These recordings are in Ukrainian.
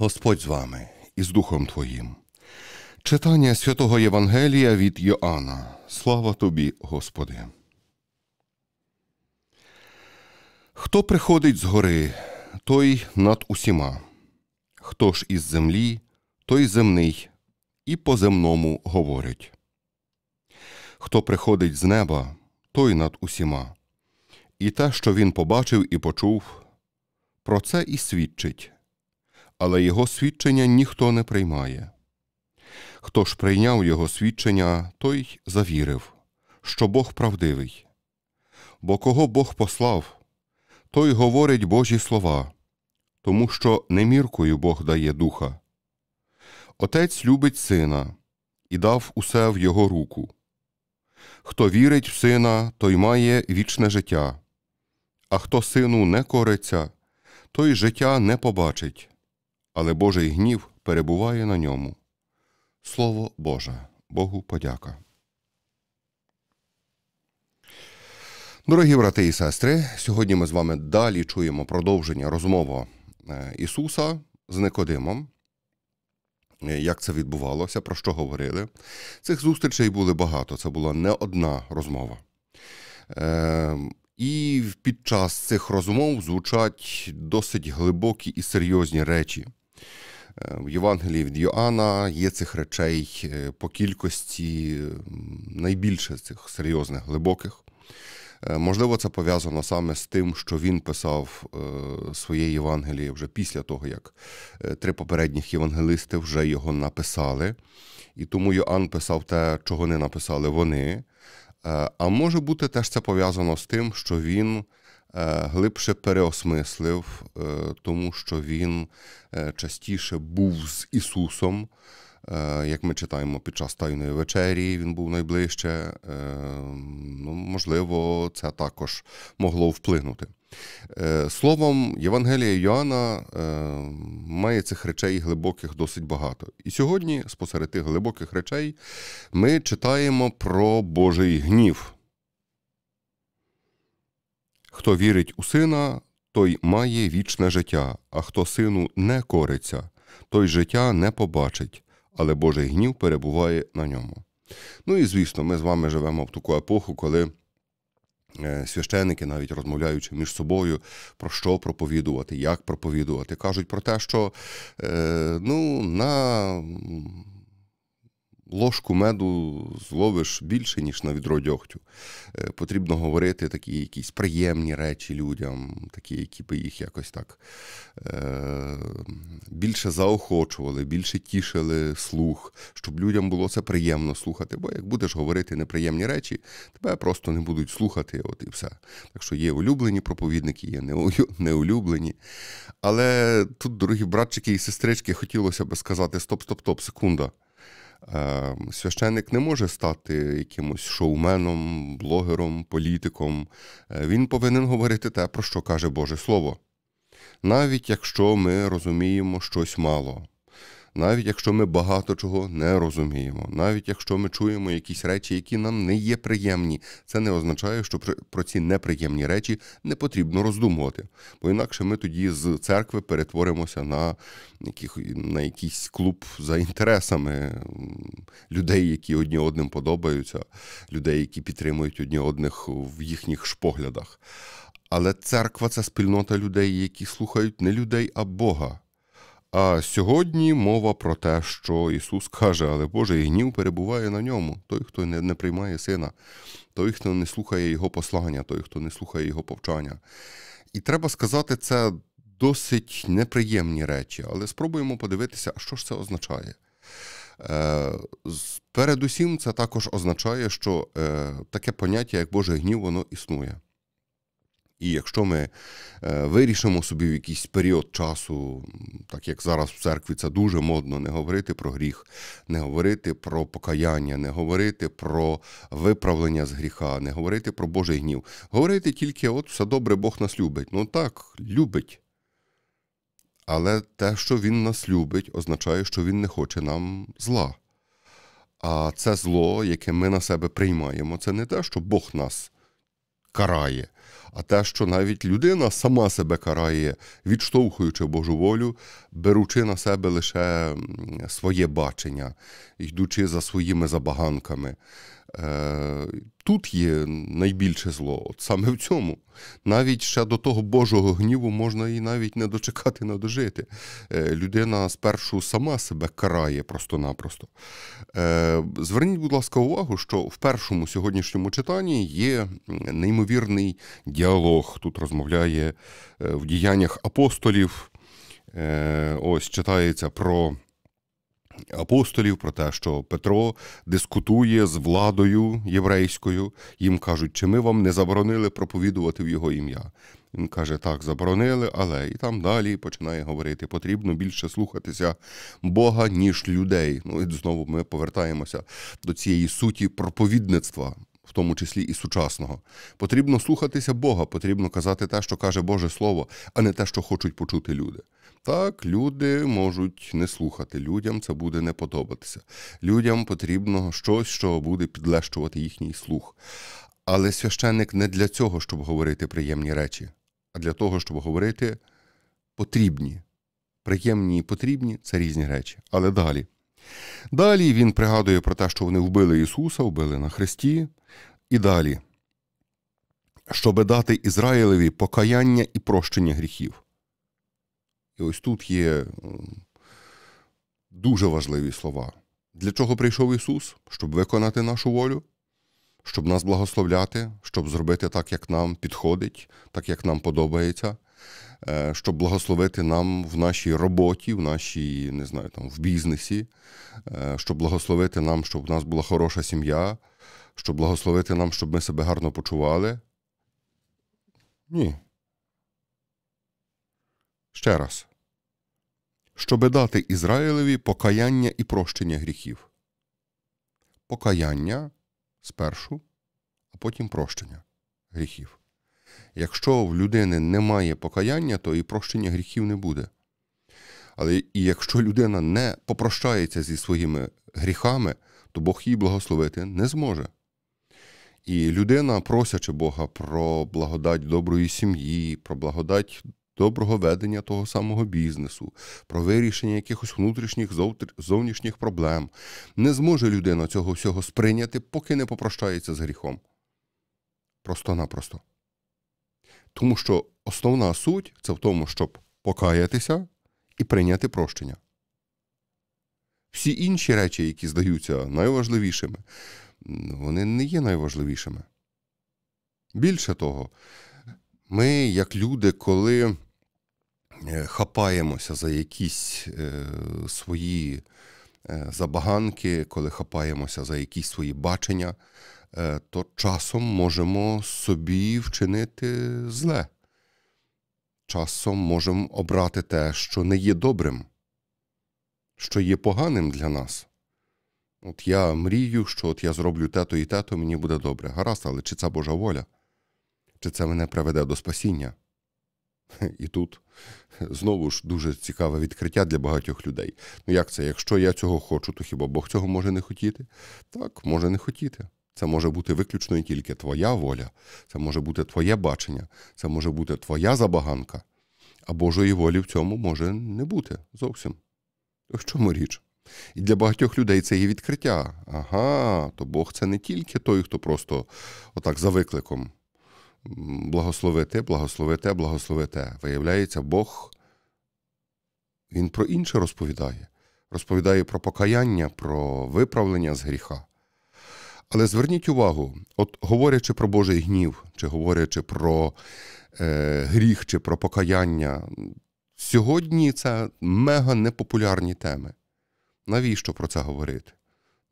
Господь з вами і з Духом Твоїм. Читання святого Євангелія від Йоанна. Слава тобі, Господи. Хто приходить з гори, той над усіма. Хто ж із землі, той земний, і по земному говорить. Хто приходить з неба, той над усіма. І те, що він побачив і почув, про це і свідчить але його свідчення ніхто не приймає. Хто ж прийняв його свідчення, той завірив, що Бог правдивий. Бо кого Бог послав, той говорить Божі слова, тому що не міркою Бог дає духа. Отець любить сина і дав усе в його руку. Хто вірить в сина, той має вічне життя, а хто сину не кориться, той життя не побачить але Божий гнів перебуває на ньому. Слово Боже, Богу подяка. Дорогі брати і сестри, сьогодні ми з вами далі чуємо продовження розмови е, Ісуса з Никодимом. Е, як це відбувалося, про що говорили? Цих зустрічей були багато, це була не одна розмова. Е, і під час цих розмов звучать досить глибокі і серйозні речі. Е, в Євангелії від Йоанна є цих речей е, по кількості найбільше цих серйозних, глибоких. Е, можливо, це пов'язано саме з тим, що він писав своє Євангеліє вже після того, як три попередніх євангелисти вже його написали. І тому Йоанн писав те, чого не написали вони. А може бути теж це пов'язано з тим, що він глибше переосмислив, е, тому що він е, частіше був з Ісусом. Як ми читаємо під час Тайної вечері, він був найближче. Ну, Можливо, це також могло вплинути. Словом, Євангелія Йоанна має цих речей глибоких досить багато. І сьогодні, спосеред тих глибоких речей, ми читаємо про Божий гнів. Хто вірить у сина, той має вічне життя, а хто сину не кориться, той життя не побачить, але Божий гнів перебуває на ньому. Ну і звісно, ми з вами живемо в таку епоху, коли. Е, священники, навіть розмовляючи між собою, про що проповідувати, як проповідувати, кажуть про те, що е, ну, на ложку меду зловиш більше, ніж на відро дьогтю. Е, потрібно говорити такі якісь приємні речі людям, такі, які би їх якось так е, більше заохочували, більше тішили слух, щоб людям було це приємно слухати. Бо як будеш говорити неприємні речі, тебе просто не будуть слухати, от і все. Так що є улюблені проповідники, є неулюблені. Але тут, дорогі братчики і сестрички, хотілося би сказати: стоп, стоп, стоп, секунда. Ем, священник не може стати якимось шоуменом, блогером, політиком. Е, він повинен говорити те, про що каже Боже Слово. Навіть якщо ми розуміємо щось мало навіть якщо ми багато чого не розуміємо, навіть якщо ми чуємо якісь речі, які нам не є приємні, це не означає, що про ці неприємні речі не потрібно роздумувати. Бо інакше ми тоді з церкви перетворимося на яких, на якийсь клуб за інтересами людей, які одні одним подобаються, людей, які підтримують одні одних в їхніх шпоглядах. Але церква це спільнота людей, які слухають не людей, а Бога. А сьогодні мова про те, що Ісус каже, але Божий гнів перебуває на ньому. Той, хто не, не приймає сина, той, хто не слухає Його послання, той, хто не слухає Його повчання. І треба сказати, це досить неприємні речі, але спробуємо подивитися, що ж це означає. Е, передусім, це також означає, що е, таке поняття, як Божий гнів, воно існує. І якщо ми е, вирішимо собі в якийсь період часу, так як зараз в церкві це дуже модно, не говорити про гріх, не говорити про покаяння, не говорити про виправлення з гріха, не говорити про Божий гнів, говорити тільки, от все добре, Бог нас любить. Ну так, любить. Але те, що Він нас любить, означає, що Він не хоче нам зла. А це зло, яке ми на себе приймаємо, це не те, що Бог нас карає, а те, що навіть людина сама себе карає, відштовхуючи Божу волю, беручи на себе лише своє бачення, йдучи за своїми забаганками. Е, тут є найбільше зло, от саме в цьому. Навіть ще до того Божого гніву можна і навіть не дочекати, не дожити. Е, людина спершу сама себе карає просто-напросто. Е, зверніть, будь ласка, увагу, що в першому сьогоднішньому читанні є неймовірний діалог. Тут розмовляє в діяннях апостолів. Ось читається про апостолів, про те, що Петро дискутує з владою єврейською. Їм кажуть, чи ми вам не заборонили проповідувати в його ім'я. Він каже, так, заборонили, але і там далі починає говорити: потрібно більше слухатися Бога, ніж людей. Ну і знову ми повертаємося до цієї суті проповідництва. В тому числі і сучасного. Потрібно слухатися Бога, потрібно казати те, що каже Боже Слово, а не те, що хочуть почути люди. Так, люди можуть не слухати, людям це буде не подобатися. Людям потрібно щось, що буде підлещувати їхній слух. Але священник не для цього, щоб говорити приємні речі, а для того, щоб говорити потрібні. Приємні і потрібні це різні речі. Але далі. Далі він пригадує про те, що вони вбили Ісуса, вбили на Христі. І далі, щоби дати Ізраїлеві покаяння і прощення гріхів. І ось тут є дуже важливі слова. Для чого прийшов Ісус? Щоб виконати нашу волю, щоб нас благословляти, щоб зробити так, як нам підходить, так, як нам подобається, щоб благословити нам в нашій роботі, в нашій, не знаю, там, в бізнесі, е, щоб благословити нам, щоб в нас була хороша сім'я, щоб благословити нам, щоб ми себе гарно почували. Ні. Ще раз щоби дати Ізраїлеві покаяння і прощення гріхів. Покаяння спершу, а потім прощення гріхів. Якщо в людини немає покаяння, то і прощення гріхів не буде. Але і якщо людина не попрощається зі своїми гріхами, то Бог її благословити не зможе. І людина, просячи Бога про благодать доброї сім'ї, про благодать доброго ведення того самого бізнесу, про вирішення якихось внутрішніх зовнішніх проблем. Не зможе людина цього всього сприйняти, поки не попрощається з гріхом. Просто-напросто. Тому що основна суть це в тому, щоб покаятися і прийняти прощення. Всі інші речі, які здаються найважливішими, вони не є найважливішими. Більше того, ми, як люди, коли Е, хапаємося за якісь е, свої е, забаганки, коли хапаємося за якісь свої бачення, то часом можемо собі вчинити зле. Часом можемо обрати те, що не є добрим, що є поганим для нас. От я мрію, що от я зроблю те-то і те-то, мені буде добре. Гаразд, але чи це Божа воля? Чи це мене приведе до спасіння? І тут знову ж дуже цікаве відкриття для багатьох людей. Ну як це? Якщо я цього хочу, то хіба Бог цього може не хотіти? Так, може не хотіти. Це може бути виключно і тільки твоя воля, це може бути твоє бачення, це може бути твоя забаганка, а Божої волі в цьому може не бути зовсім. В чому річ? І для багатьох людей це є відкриття. Ага, то Бог це не тільки той, хто просто отак за викликом благослови те, благослови те, благослови те. Виявляється, Бог він про інше розповідає. Розповідає про покаяння, про виправлення з гріха. Але зверніть увагу, от говорячи про Божий гнів, чи говорячи про е, гріх, чи про покаяння, сьогодні це мега непопулярні теми. Навіщо про це говорити?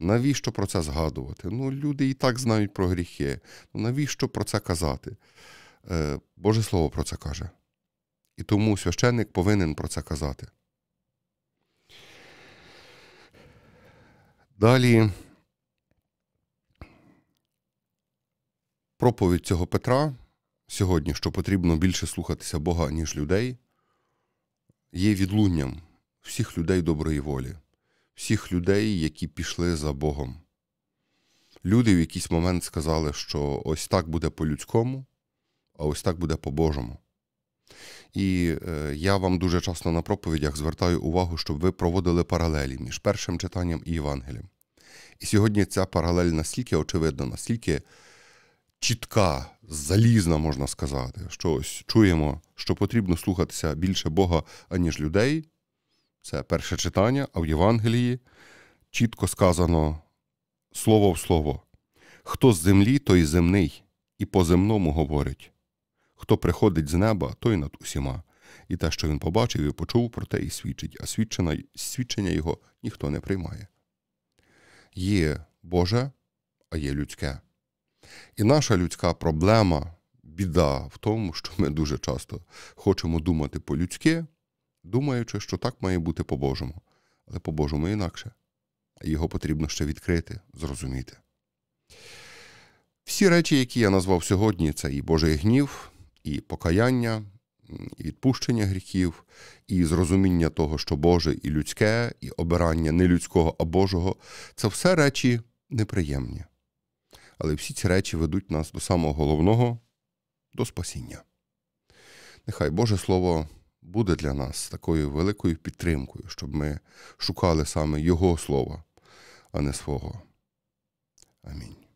Навіщо про це згадувати? Ну, люди і так знають про гріхи. Ну, Навіщо про це казати? Е, Боже Слово про це каже. І тому священник повинен про це казати. Далі проповідь цього Петра сьогодні, що потрібно більше слухатися Бога, ніж людей, є відлунням всіх людей доброї волі всіх людей, які пішли за Богом. Люди в якийсь момент сказали, що ось так буде по-людському, а ось так буде по-божому. І е, я вам дуже часто на проповідях звертаю увагу, щоб ви проводили паралелі між першим читанням і Євангелієм. І сьогодні ця паралель настільки очевидна, настільки чітка, залізна, можна сказати, що ось чуємо, що потрібно слухатися більше Бога, аніж людей. Це перше читання, а в Євангелії чітко сказано слово в слово. Хто з землі, той земний, і по земному говорить. Хто приходить з неба, той над усіма. І те, що він побачив і почув, про те і свідчить, а свідчення, свідчення його ніхто не приймає. Є Боже, а є людське. І наша людська проблема, біда в тому, що ми дуже часто хочемо думати по-людськи, думаючи, що так має бути по-божому. Але по-божому інакше. Його потрібно ще відкрити, зрозуміти. Всі речі, які я назвав сьогодні, це і Божий гнів, і покаяння, і відпущення гріхів, і зрозуміння того, що Боже і людське, і обирання не людського, а Божого це все речі неприємні. Але всі ці речі ведуть нас до самого головного, до спасіння. Нехай Боже Слово буде для нас такою великою підтримкою, щоб ми шукали саме Його Слова, а не свого. Амінь.